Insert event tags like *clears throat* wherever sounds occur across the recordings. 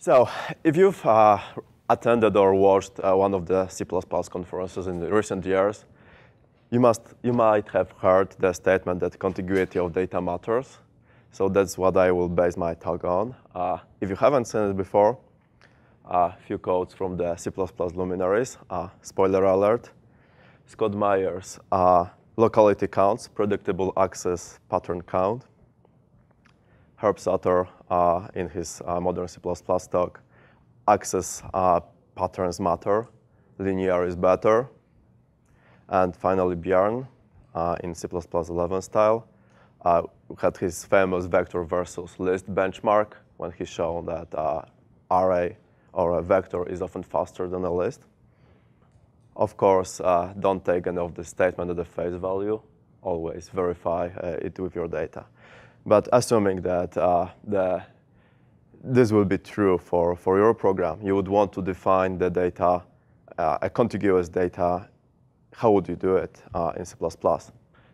So if you've uh, attended or watched uh, one of the C++ conferences in recent years, you, must, you might have heard the statement that contiguity of data matters. So that's what I will base my talk on. Uh, if you haven't seen it before, a few quotes from the C++ luminaries. Uh, spoiler alert, Scott Meyers, uh, locality counts, predictable access pattern count. Herb Sutter uh, in his uh, modern C++ talk, access uh, patterns matter, linear is better. And finally, Bjarne uh, in C++ 11 style uh, had his famous vector versus list benchmark when he showed that uh, array or a vector is often faster than a list. Of course, don't take any of the statement at the face value. Always verify it with your data. But assuming that uh, the, this will be true for, for your program, you would want to define the data, uh, a contiguous data. How would you do it uh, in C++?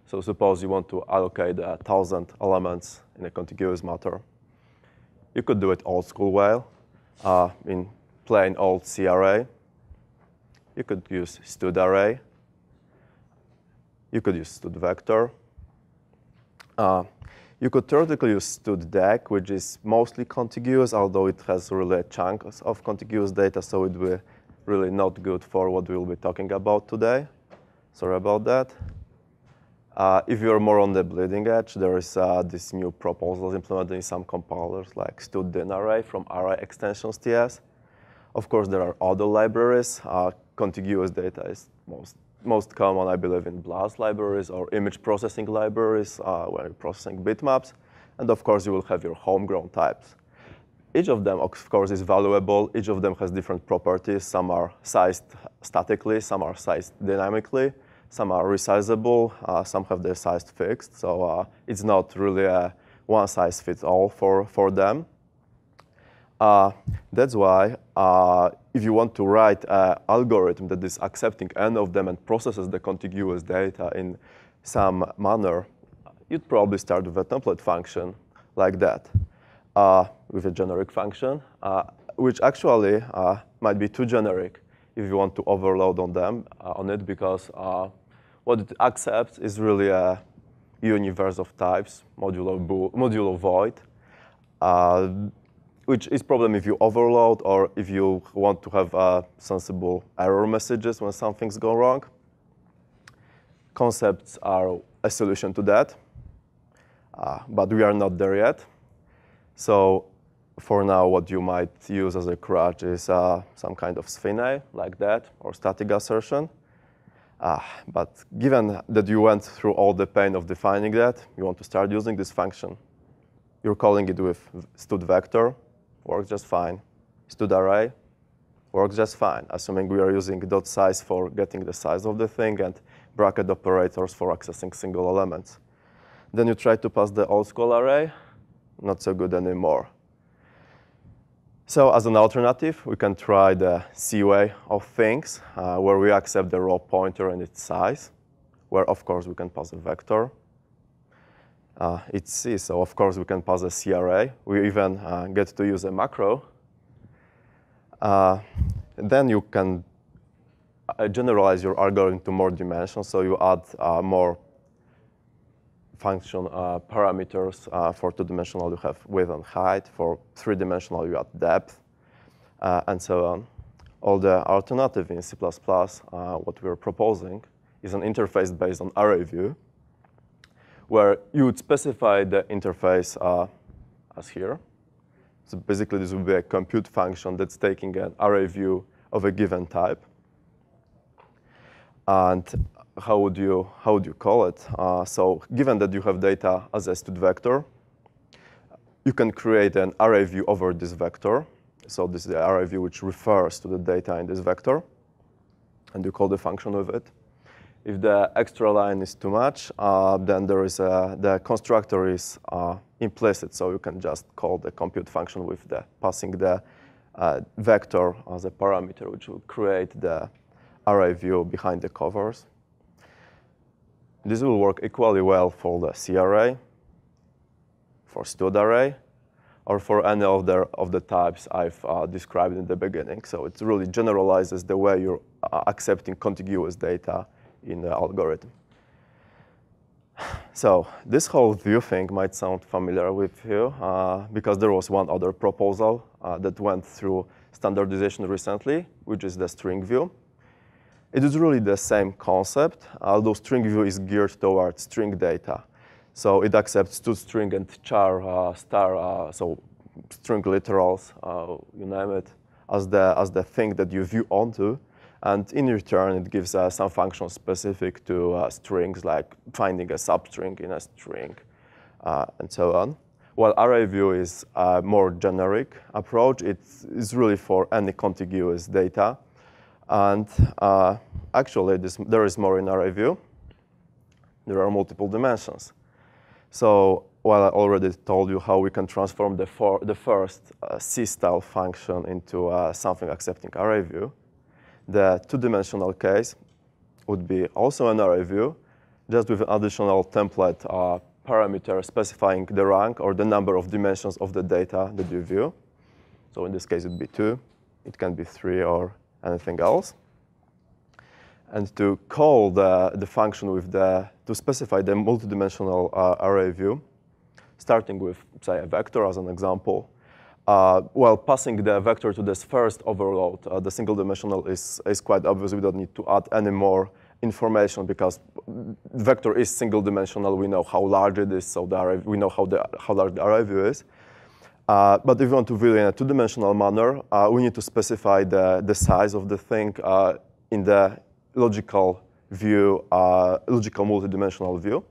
So suppose you want to allocate a 1,000 elements in a contiguous matter. You could do it old school way uh, in plain old C array. You could use std array. You could use std vector. Uh, you could theoretically use std deque, which is mostly contiguous, although it has really a chunk of contiguous data, so it will be really not good for what we'll be talking about today. Sorry about that. Uh, if you're more on the bleeding edge, there is uh, this new proposals implemented in some compilers like std dynarray from array extensions TS. Of course, there are other libraries. Uh, contiguous data is most most common, I believe, in BLAS libraries or image processing libraries uh, where you're processing bitmaps. And of course, you will have your homegrown types. Each of them, of course, is valuable. Each of them has different properties. Some are sized statically, some are sized dynamically, some are resizable, uh, some have their size fixed. So uh, it's not really a one size fits all for, for them. Uh, that's why uh, if you want to write an algorithm that is accepting n of them and processes the contiguous data in some manner, you'd probably start with a template function like that, uh, with a generic function, uh, which actually uh, might be too generic if you want to overload on them uh, on it, because what it accepts is really a universe of types, modulo, modulo void which is problem if you overload or if you want to have uh, sensible error messages when something's gone wrong. Concepts are a solution to that, uh, but we are not there yet. So for now, what you might use as a crutch is uh, some kind of SFINAE like that or static assertion. Uh, but given that you went through all the pain of defining that, you want to start using this function. You're calling it with std vector, works just fine. Std array works just fine, assuming we are using dot size for getting the size of the thing and bracket operators for accessing single elements. Then you try to pass the old school array, not so good anymore. So as an alternative, we can try the C way of things, uh, where we accept the raw pointer and its size, where of course we can pass a vector uh, it's C, so of course we can pass a C array. We even uh, get to use a macro. Uh, then you can uh, generalize your algorithm to more dimensions, so you add uh, more function uh, parameters. for two-dimensional, you have width and height. For three-dimensional, you add depth, and so on. All the alternative in C++, what we're proposing, is an interface based on array view where you would specify the interface uh, as here. So basically, this would be a compute function that's taking an array view of a given type. And how would you, how would you call it? Uh, so given that you have data as a std vector, you can create an array view over this vector. So this is the array view which refers to the data in this vector. And you call the function with it. If the extra line is too much, uh, then there is a, the constructor is uh, implicit, so you can just call the compute function with the passing the uh, vector as a parameter, which will create the array view behind the covers. This will work equally well for the C array, for std array, or for any of the, of the types I've uh, described in the beginning. So it really generalizes the way you're uh, accepting contiguous data in the algorithm. So this whole view thing might sound familiar with you uh, because there was one other proposal uh, that went through standardization recently, which is the string view. It is really the same concept, although string view is geared towards string data. So it accepts two toString and char uh, star, uh, so string literals, uh, you name it, as the, as the thing that you view onto. And in return, it gives uh, some functions specific to uh, strings, like finding a substring in a string, uh, and so on. While array view is a more generic approach, it is really for any contiguous data. And uh, actually, this, there is more in array view. There are multiple dimensions. So while I already told you how we can transform the, for, the first uh, C-style function into uh, something accepting array view, the two-dimensional case would be also an array view, just with an additional template uh, parameter specifying the rank or the number of dimensions of the data that you view. So in this case, it would be two. It can be three or anything else. And to call the, the function with the, to specify the multidimensional uh, array view, starting with, say, a vector as an example, uh, well, passing the vector to this first overload, uh, the single dimensional is, is quite obvious. We don't need to add any more information because vector is single dimensional. We know how large it is, so the array, we know how, the, how large the array view is. Uh, but if we want to view in a two-dimensional manner, uh, we need to specify the, the size of the thing uh, in the logical view, uh, logical multidimensional view.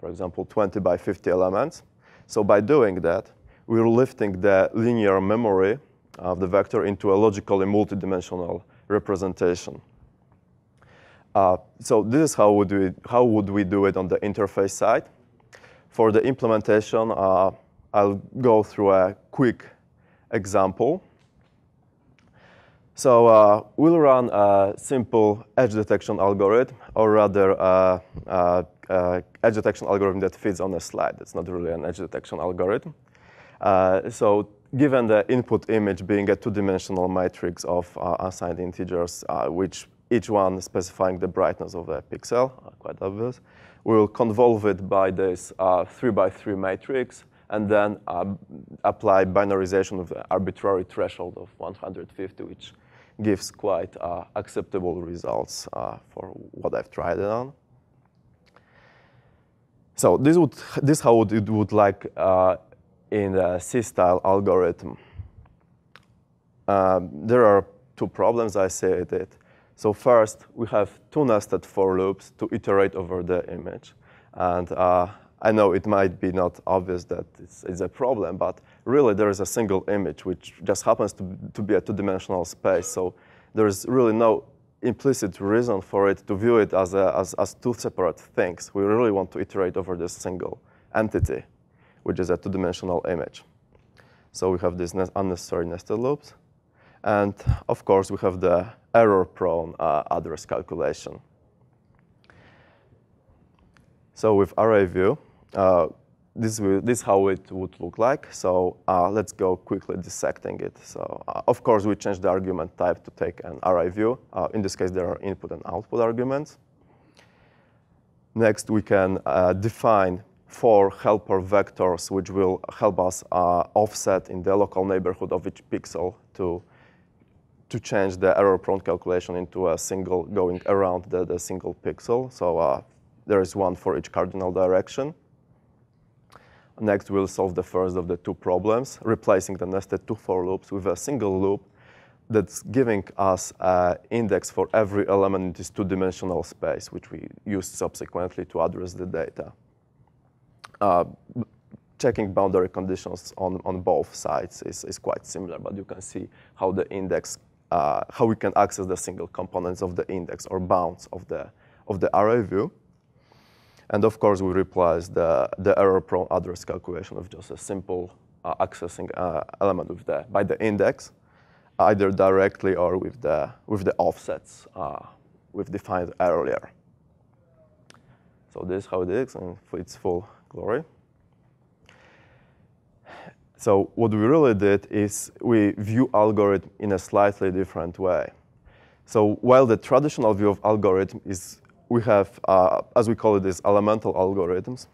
For example, 20 by 50 elements. So by doing that, we're lifting the linear memory of the vector into a logically multidimensional representation. Uh, so this is how would, we, how would we do it on the interface side. For the implementation, uh, I'll go through a quick example. So uh, we'll run a simple edge detection algorithm, or rather uh, uh, uh, edge detection algorithm that fits on a slide. It's not really an edge detection algorithm. Uh, so given the input image being a two-dimensional matrix of uh, assigned integers, uh, which each one specifying the brightness of a pixel, uh, quite obvious, we will convolve it by this uh, three by three matrix and then apply binarization an arbitrary threshold of 150, which gives quite acceptable results for what I've tried it on. So this would this how it would like uh, in the C-style algorithm. Um, there are two problems I with it. So first, we have two nested for loops to iterate over the image. And uh, I know it might be not obvious that it's, it's, a problem, but really there is a single image which just happens to, to be a two-dimensional space. So there's really no implicit reason for it to view it as, a, as, as two separate things. We really want to iterate over this single entity which is a two-dimensional image. So we have these unnecessary nested loops. And of course, we have the error-prone uh, address calculation. So with array view, uh, this, will, this is how it would look like. So uh, let's go quickly dissecting it. So uh, of course, we change the argument type to take an array view. Uh, in this case, there are input and output arguments. Next, we can uh, define four helper vectors, which will help us uh, offset in the local neighborhood of each pixel to, to change the error-prone calculation into a single going around the, the single pixel. So uh, there is one for each cardinal direction. Next, we'll solve the first of the two problems, replacing the nested two for loops with a single loop that's giving us an index for every element in this two-dimensional space, which we use subsequently to address the data checking boundary conditions on, on both sides is, is quite similar, but you can see how the index, uh, how we can access the single components of the index or bounds of the, of the array view. And of course, we replace the, the error-prone address calculation of just a simple uh, accessing uh, element with the, by the index, either directly or with the, with the offsets uh, we've defined earlier. So this is how it is, and its full glory. So what we really did is we view algorithm in a slightly different way. So while the traditional view of algorithm is we have, uh, as we call it, these elemental algorithms.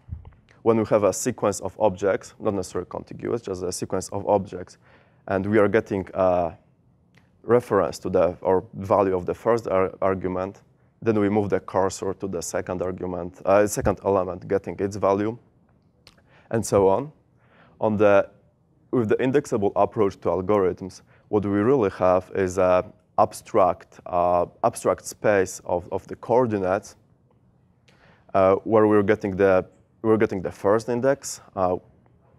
When we have a sequence of objects, not necessarily contiguous, just a sequence of objects, and we are getting a reference to the or value of the first ar argument, then we move the cursor to the second argument, uh, second element, getting its value, and so on. On the with the indexable approach to algorithms, what we really have is a abstract, uh, abstract space of, of the coordinates uh, where we're getting the we're getting the first index, uh,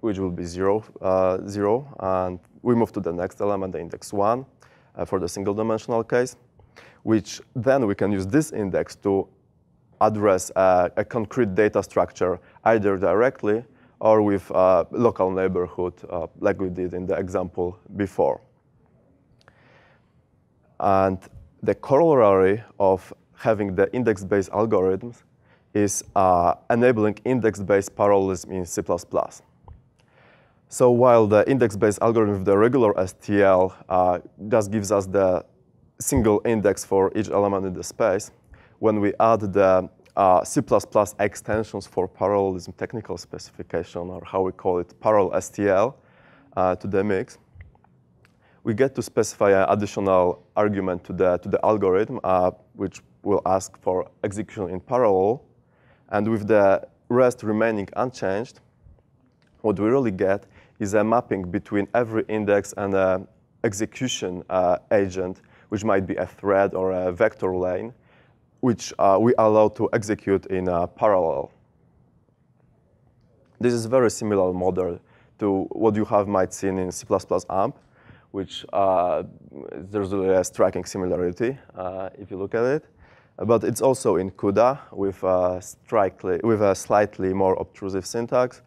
which will be zero, uh, zero, and we move to the next element, the index one, uh, for the single dimensional case, which then we can use this index to address a, a concrete data structure either directly or with uh, local neighborhood, uh, like we did in the example before. And the corollary of having the index-based algorithms is uh, enabling index-based parallelism in C++. So while the index-based algorithm with the regular STL uh, just gives us the single index for each element in the space, when we add the uh, C++ extensions for parallelism technical specification, or how we call it, parallel STL, uh, to the mix, we get to specify an additional argument to the, to the algorithm, uh, which will ask for execution in parallel. And with the rest remaining unchanged, what we really get is a mapping between every index and an execution uh, agent, which might be a thread or a vector lane, which uh, we allow to execute in parallel. This is a very similar model to what you have might seen in C++ AMP, which uh, there's a striking similarity uh, if you look at it. But it's also in CUDA with a, strikely, with a slightly more obtrusive syntax,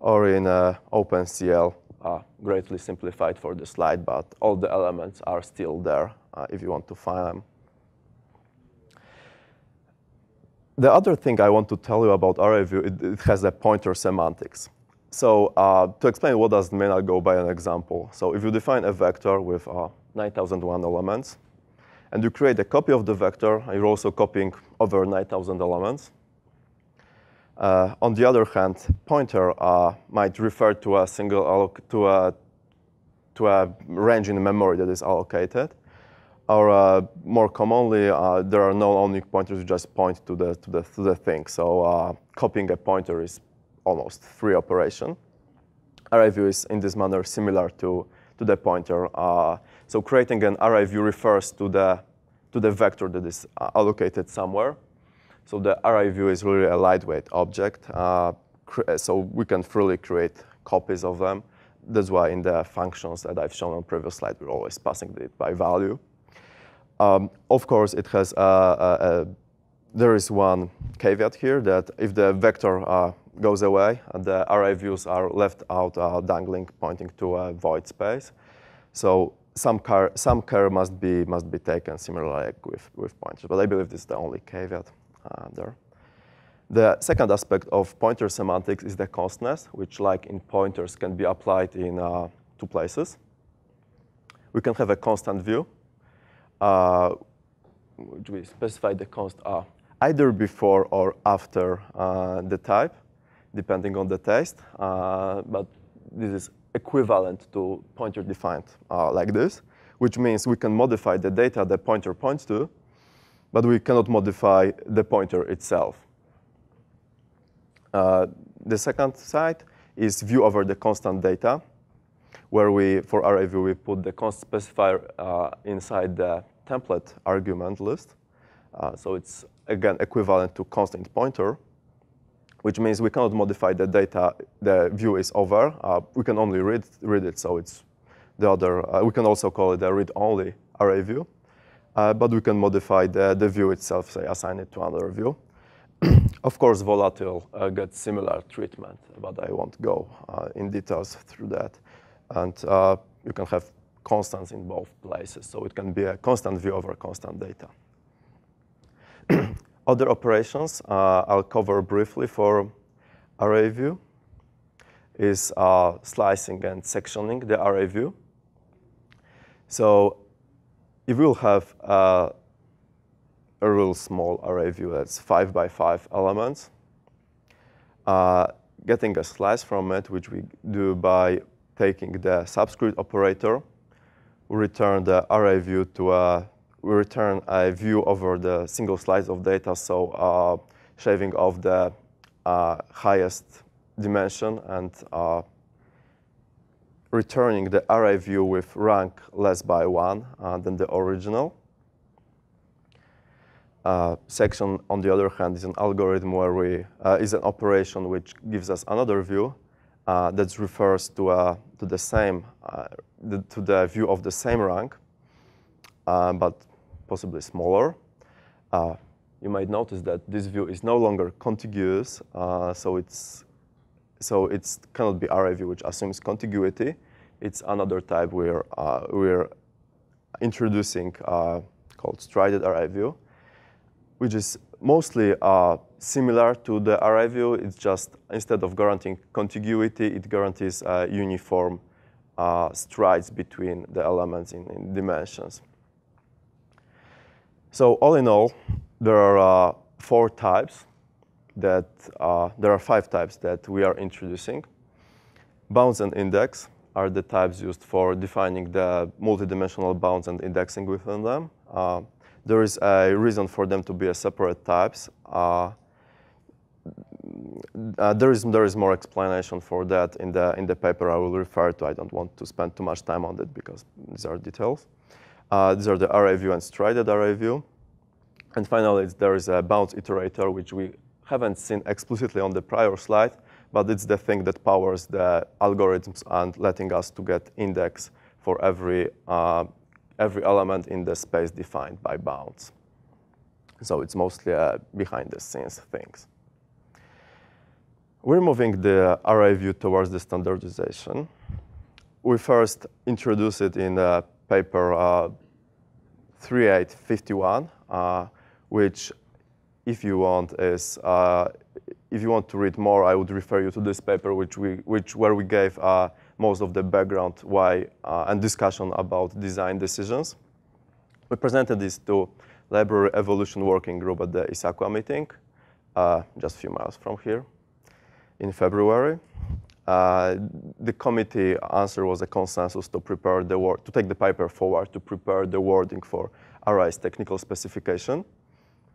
or in uh, OpenCL, uh, greatly simplified for the slide, but all the elements are still there uh, if you want to find them. The other thing I want to tell you about ArrayView, it, it has a pointer semantics. So uh, to explain what does mean, I'll go by an example. So if you define a vector with uh, 9001 elements, and you create a copy of the vector, you're also copying over 9000 elements. Uh, on the other hand, pointer uh, might refer to a single to a to a range in memory that is allocated, or uh, more commonly, uh, there are no only pointers; you just point to the to the to the thing. So copying a pointer is almost free operation. Array view is in this manner similar to, to the pointer. Uh, so creating an array view refers to the, to the vector that is uh, allocated somewhere. So the array view is really a lightweight object. Uh, so we can freely create copies of them. That's why in the functions that I've shown on previous slide, we're always passing it by value. Um, of course, it has a, a, a, there is one caveat here that if the vector uh, goes away, the array views are left out uh, dangling, pointing to a void space. So some care, some care must be must be taken similarly like with, with pointers, but I believe this is the only caveat uh, there. The second aspect of pointer semantics is the constness, which like in pointers can be applied in uh, two places. We can have a constant view, uh, we specify the const uh, either before or after uh, the type depending on the test. Uh, but this is equivalent to pointer defined uh, like this, which means we can modify the data the pointer points to, but we cannot modify the pointer itself. Uh, the second side is view over the constant data, where we, for array view, we put the const specifier uh, inside the template argument list. Uh, so it's, again, equivalent to constant pointer which means we cannot modify the data the view is over. Uh, we can only read, read it, so it's the other. Uh, we can also call it a read-only array view. Uh, but we can modify the, the view itself, say assign it to another view. *clears throat* of course, volatile uh, gets similar treatment, but I won't go uh, in details through that. And you can have constants in both places, so it can be a constant view over constant data. *clears throat* Other operations uh, I'll cover briefly for array view is uh, slicing and sectioning the array view. So if we'll have uh, a real small array view that's five by five elements, uh, getting a slice from it, which we do by taking the subscript operator, we return the array view to a, we return a view over the single slice of data, so uh, shaving off the uh, highest dimension and uh, returning the array view with rank less by one uh, than the original. Uh, section, on the other hand, is an algorithm where we uh, is an operation which gives us another view that refers to uh, to the same uh, the, to the view of the same rank, uh, but possibly smaller. you might notice that this view is no longer contiguous, so it's so it cannot be array view which assumes contiguity. It's another type we're we're introducing called strided array view which is mostly uh, similar to the array view. It's just instead of guaranteeing contiguity, it guarantees uh, uniform uh, strides between the elements in, in, dimensions. So all in all, there are uh, four types that uh, there are five types that we are introducing. Bounds and index are the types used for defining the multidimensional bounds and indexing within them. There is a reason for them to be a separate types. Uh, uh, there is there is more explanation for that in the in the paper I will refer to. I don't want to spend too much time on it because these are details. Uh, these are the array view and strided array view. And finally, there is a bounds iterator, which we haven't seen explicitly on the prior slide, but it's the thing that powers the algorithms and letting us to get index for every uh, every element in the space defined by bounds. So it's mostly uh, behind the scenes things. We're moving the array view towards the standardization. We first introduced it in the paper uh, 3851, uh, which if you want is, uh, if you want to read more, I would refer you to this paper, which we, which, where we gave uh, most of the background why uh, and discussion about design decisions. We presented this to Library Evolution Working Group at the Issaquah meeting, uh, just a few miles from here, in February. Uh, the committee answer was a consensus to prepare the word, to take the paper forward to prepare the wording for Arrays technical specification,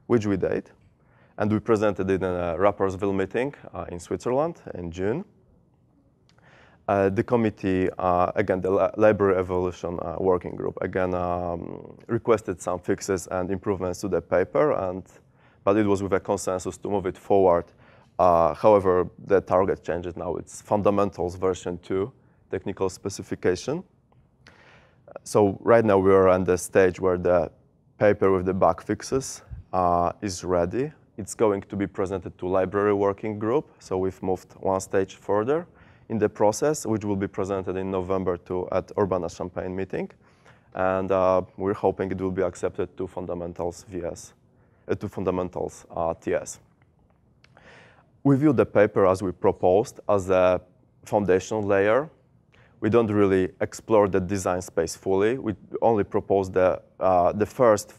which we did. And we presented it in a Rapperswil meeting uh, in Switzerland in June. Uh, the committee, uh, again, the library evolution uh, working group, again, um, requested some fixes and improvements to the paper, and, but it was with a consensus to move it forward. Uh, however, the target changes now. It's fundamentals version 2, technical specification. So right now we are at the stage where the paper with the bug fixes uh, is ready. It's going to be presented to library working group, so we've moved one stage further in the process, which will be presented in November to, at Urbana-Champaign meeting. And uh, we're hoping it will be accepted to fundamentals VS, uh, to fundamentals uh, TS. We view the paper as we proposed as a foundational layer. We don't really explore the design space fully. We only propose the, uh, the first,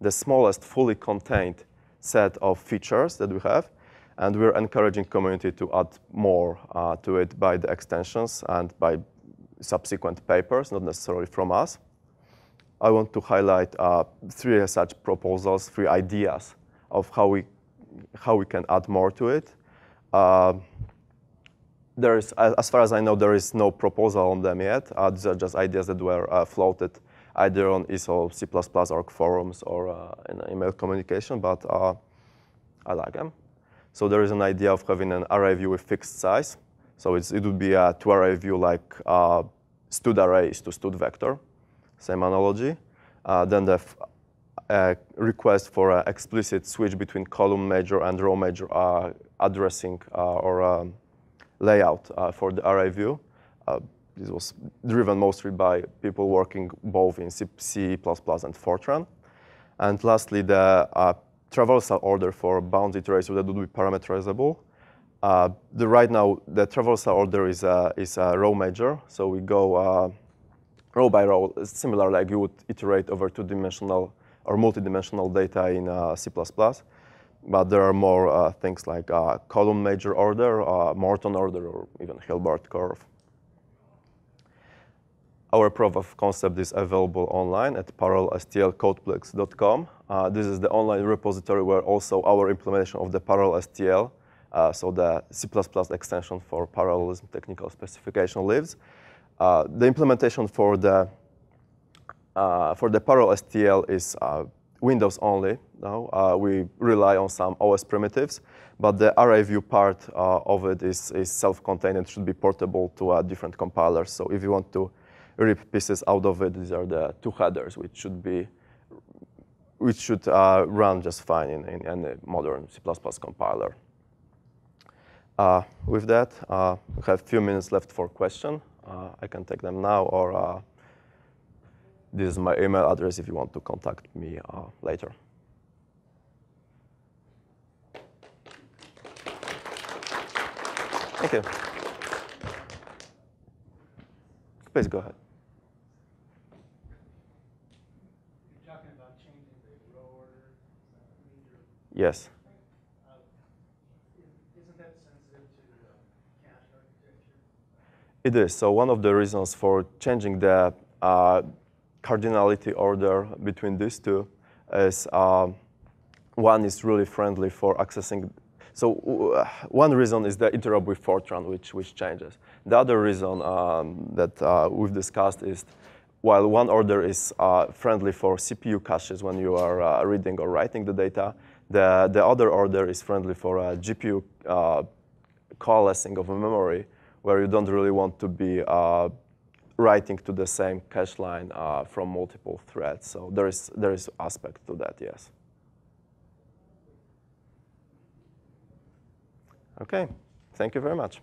the smallest fully contained set of features that we have and we're encouraging community to add more uh, to it by the extensions and by subsequent papers, not necessarily from us. I want to highlight uh, three such proposals, three ideas of how we, how we can add more to it. Uh, there is, as far as I know, there is no proposal on them yet. Uh, these are just ideas that were uh, floated either on ISO, C++ org forums or uh, in email communication, but uh, I like them. So there is an idea of having an array view with fixed size. So it would be a two-array view like uh, stud array is to stud vector, same analogy. Uh, then the uh, request for an explicit switch between column major and row major uh, addressing uh, or um, layout uh, for the array view. this was driven mostly by people working both in C, C++ and Fortran. And lastly, the traversal order for bound iterator that would be parameterizable. Uh, the right now the traversal order is a, is a row major, so we go uh, row by row, similar like you would iterate over two-dimensional or multi-dimensional data in uh, C++. But there are more uh, things like uh, column major order, uh, Morton order, or even Hilbert curve. Our proof of concept is available online at parallelstlcodeplex.com. Uh, this is the online repository where also our implementation of the Parallel STL, uh, so the C++ extension for parallelism technical specification lives. Uh, the implementation for the uh, for the Parallel STL is uh, Windows only. Now uh, we rely on some OS primitives, but the array view part of it is, is self-contained and should be portable to different compilers. So if you want to rip pieces out of it. These are the two headers, which should be, which should uh, run just fine in, in any modern C++ compiler. Uh, with that, uh, we have a few minutes left for question. Uh, I can take them now, or uh, this is my email address if you want to contact me uh, later. Thank you. Please go ahead. Yes. It is. So one of the reasons for changing the uh, cardinality order between these two is uh, one is really friendly for accessing. So uh, one reason is the interop with Fortran, which, which changes. The other reason um, that uh, we've discussed is while one order is uh, friendly for CPU caches when you are uh, reading or writing the data, the, the other order is friendly for a GPU uh, coalescing of a memory where you don't really want to be uh, writing to the same cache line uh, from multiple threads. So there is, there is aspect to that, yes. OK, thank you very much.